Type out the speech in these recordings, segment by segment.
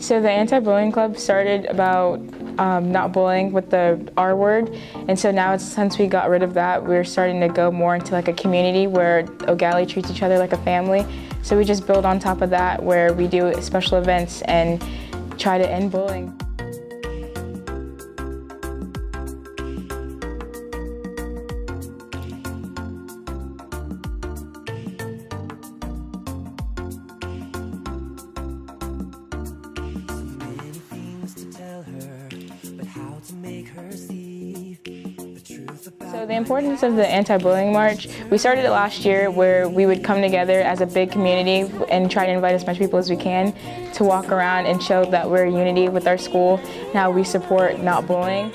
So the anti-bullying club started about um, not bullying with the R word, and so now since we got rid of that, we're starting to go more into like a community where Gallie treats each other like a family. So we just build on top of that, where we do special events and try to end bullying. So the importance of the anti-bullying march, we started it last year where we would come together as a big community and try to invite as much people as we can to walk around and show that we're unity with our school and how we support not bullying.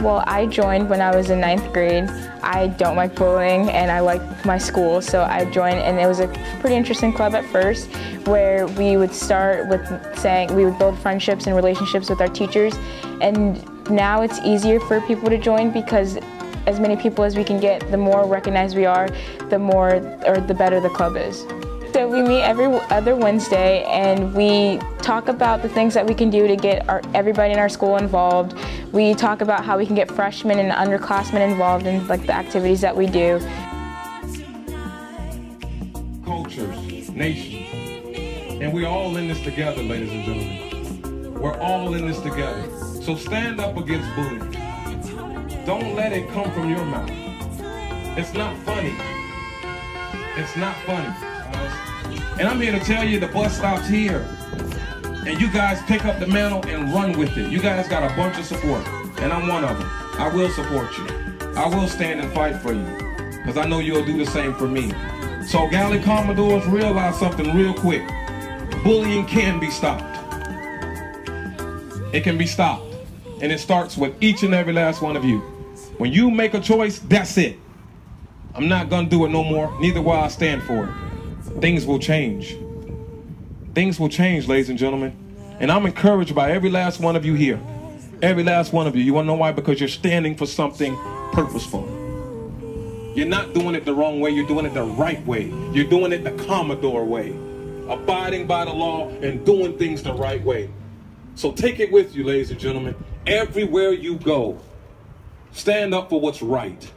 Well, I joined when I was in ninth grade. I don't like bullying and I like my school, so I joined and it was a pretty interesting club at first where we would start with saying we would build friendships and relationships with our teachers and now it's easier for people to join because as many people as we can get, the more recognized we are, the more or the better the club is. So we meet every other Wednesday and we talk about the things that we can do to get our, everybody in our school involved. We talk about how we can get freshmen and underclassmen involved in like the activities that we do. Cultures, nations, and we're all in this together, ladies and gentlemen. We're all in this together. So stand up against bullying. Don't let it come from your mouth. It's not funny. It's not funny. And I'm here to tell you the bus stops here. And you guys pick up the mantle and run with it. You guys got a bunch of support. And I'm one of them. I will support you. I will stand and fight for you. Because I know you'll do the same for me. So Gallie Commodores, realize something real quick. Bullying can be stopped. It can be stopped. And it starts with each and every last one of you. When you make a choice, that's it. I'm not gonna do it no more. Neither will I stand for it things will change. Things will change, ladies and gentlemen. And I'm encouraged by every last one of you here. Every last one of you. You want to know why? Because you're standing for something purposeful. You're not doing it the wrong way. You're doing it the right way. You're doing it the Commodore way. Abiding by the law and doing things the right way. So take it with you, ladies and gentlemen. Everywhere you go, stand up for what's right.